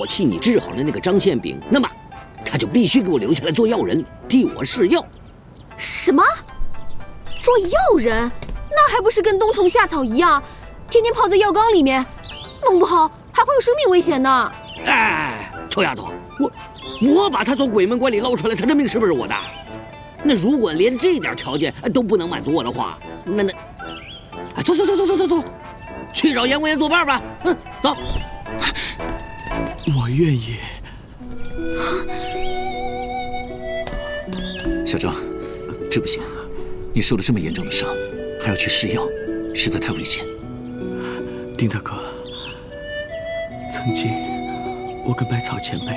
我替你治好了那个张宪炳，那么他就必须给我留下来做药人，替我试药。什么？做药人？那还不是跟冬虫夏草一样，天天泡在药缸里面，弄不好还会有生命危险呢。哎，臭丫头，我我把他从鬼门关里捞出来，他的命是不是我的？那如果连这点条件都不能满足我的话，那那，走走走走走走走，去找阎王爷作伴吧。嗯，走。我愿意。小张，这不行，你受了这么严重的伤，还要去试药，实在太危险。丁大哥，曾经我跟百草前辈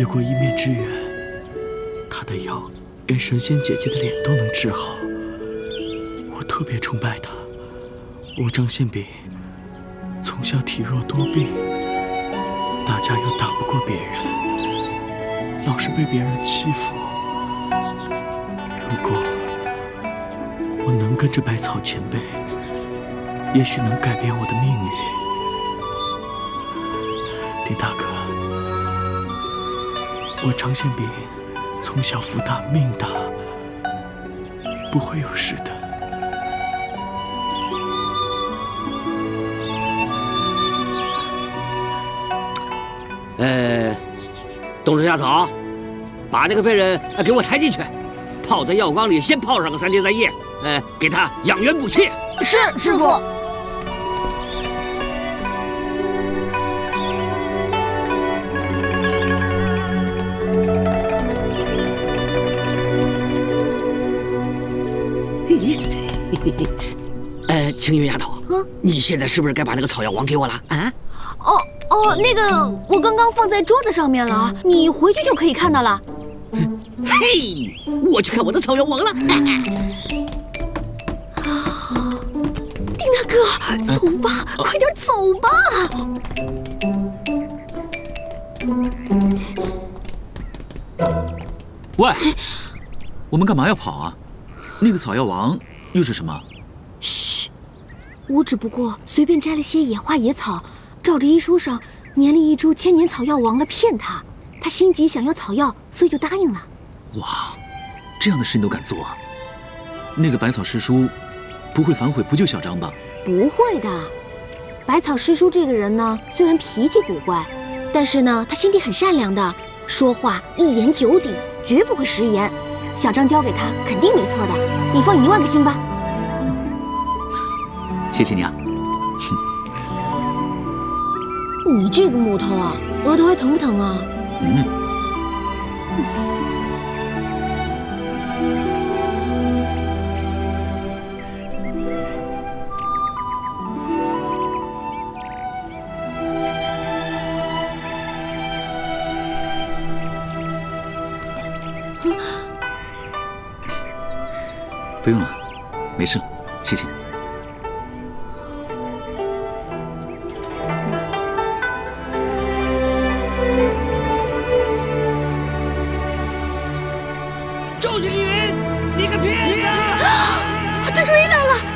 有过一面之缘，他的药连神仙姐姐的脸都能治好，我特别崇拜他。我张宪炳从小体弱多病。大家又打不过别人，老是被别人欺负。如果我能跟着百草前辈，也许能改变我的命运。丁大哥，我张宪炳从小福大命大，不会有事的。呃，冬虫夏草，把那个废人给我抬进去，泡在药缸里，先泡上个三天三夜，呃，给他养元补气。是师傅。嘿嘿嘿，呃，青云丫头，嗯，你现在是不是该把那个草药王给我了？啊？哦。哦，那个我刚刚放在桌子上面了，你回去就可以看到了。嘿，我去看我的草药王了。啊丁大哥，走吧，快点走吧。喂，我们干嘛要跑啊？那个草药王又是什么？嘘，我只不过随便摘了些野花野草。照着医书上粘了一株千年草药王来骗他，他心急想要草药，所以就答应了。哇，这样的事你都敢做？那个百草师叔不会反悔不救小张吧？不会的，百草师叔这个人呢，虽然脾气古怪，但是呢，他心地很善良的，说话一言九鼎，绝不会食言。小张交给他肯定没错的，你放一万个心吧。谢谢你啊。你这个木头啊，额头还疼不疼啊？嗯。不用了，没事，谢谢。赵景云，你个骗子！他追来了。